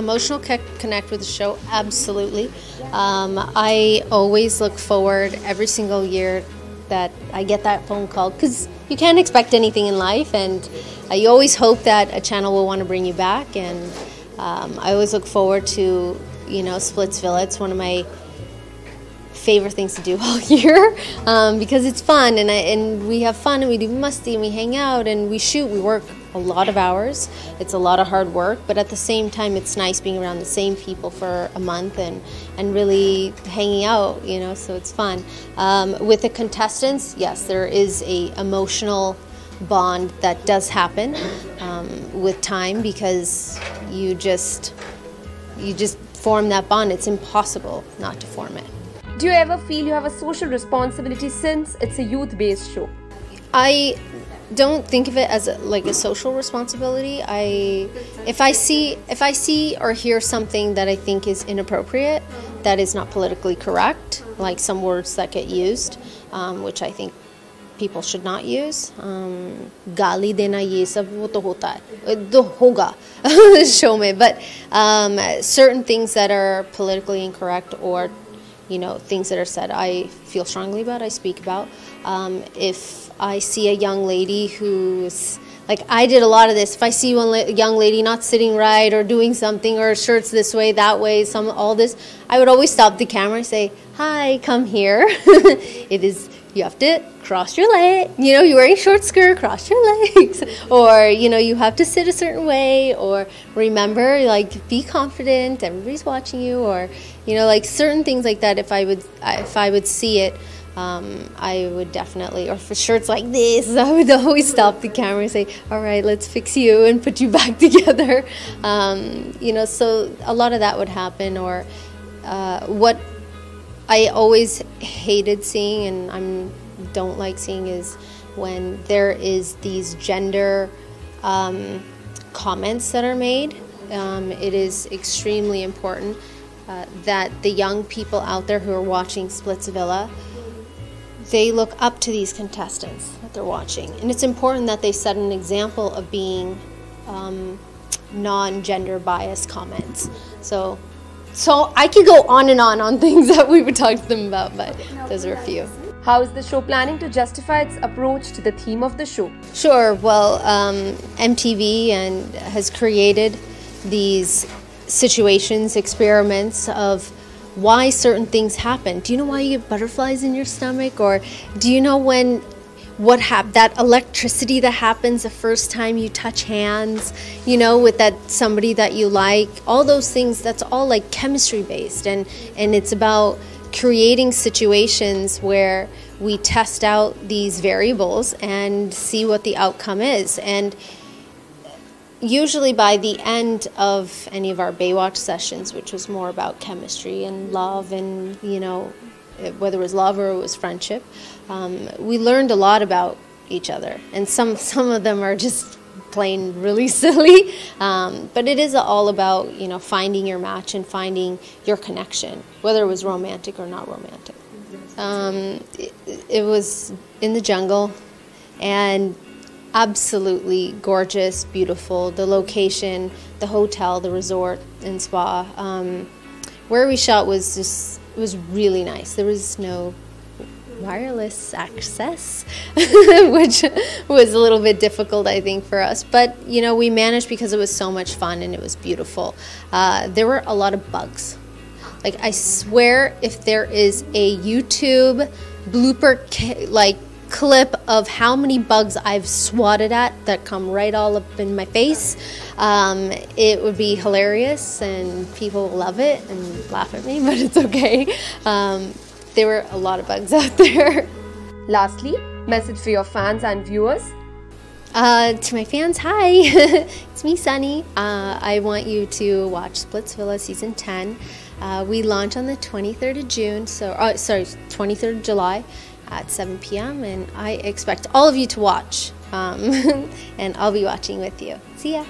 emotional connect with the show, absolutely. Um, I always look forward every single year that I get that phone call because you can't expect anything in life, and uh, you always hope that a channel will want to bring you back. And um, I always look forward to, you know, Splitsvilla. It's one of my favorite things to do all year um, because it's fun and, I, and we have fun and we do musty and we hang out and we shoot. We work a lot of hours. It's a lot of hard work, but at the same time, it's nice being around the same people for a month and, and really hanging out, you know, so it's fun. Um, with the contestants, yes, there is a emotional bond that does happen um, with time because you just you just form that bond. It's impossible not to form it. Do you ever feel you have a social responsibility since it's a youth based show? I don't think of it as a, like a social responsibility. I if I see if I see or hear something that I think is inappropriate, that is not politically correct, like some words that get used, um, which I think people should not use. Um, Gali dena ye sab uh, show me. But um, certain things that are politically incorrect or you know, things that are said I feel strongly about, I speak about. Um, if I see a young lady who's like I did a lot of this. If I see one la- young lady not sitting right or doing something or shirts this way, that way, some all this, I would always stop the camera and say, "Hi, come here." it is you have to cross your leg. You know, you're wearing short skirt, cross your legs, or you know, you have to sit a certain way, or remember, like, be confident. Everybody's watching you, or you know, like certain things like that. If I would, if I would see it. Um, I would definitely, or for shirts like this, I would always stop the camera and say, "All right, let's fix you and put you back together." Um, you know, so a lot of that would happen. Or uh, what I always hated seeing, and I don't like seeing, is when there is these gender um, comments that are made. Um, it is extremely important uh, that the young people out there who are watching Splitsvilla, they look up to these contestants that they're watching, and it's important that they set an example of being um, non-gender biased comments. So so I could go on and on on things that we would talk to them about, but those are a few. How is the show planning to justify its approach to the theme of the show? Sure. Well, um, MTV and has created these situations, experiments of why certain things happen. Do you know why you get butterflies in your stomach, or do you know when what hap- that electricity that happens the first time you touch hands, you know, with that somebody that you like, all those things, that's all like chemistry based and and it's about creating situations where we test out these variables and see what the outcome is. And usually by the end of any of our Baywatch sessions, which was more about chemistry and love and, you know, whether it was love or it was friendship, um, we learned a lot about each other. And some, some of them are just plain really silly. Um, but it is all about, you know, finding your match and finding your connection, whether it was romantic or not romantic. Um, it, it was in the jungle and absolutely gorgeous, beautiful. The location, the hotel, the resort and spa. Um, where we shot was just was really nice. There was no wireless access, which was a little bit difficult, I think, for us. But you know, we managed because it was so much fun and it was beautiful. Uh, there were a lot of bugs. Like I swear, if there is a YouTube blooper like clip of how many bugs I've swatted at that come right all up in my face. Um, it would be hilarious and people love it and laugh at me, but it's okay. Um, there were a lot of bugs out there. Lastly, message for your fans and viewers. Uh, to my fans, hi, it's me, Sunny. Uh, I want you to watch Splitsvilla season 10. Uh, we launch on the 23rd of June, so, uh, sorry, 23rd of July at 7 p.m. And I expect all of you to watch. Um, and I'll be watching with you. See ya.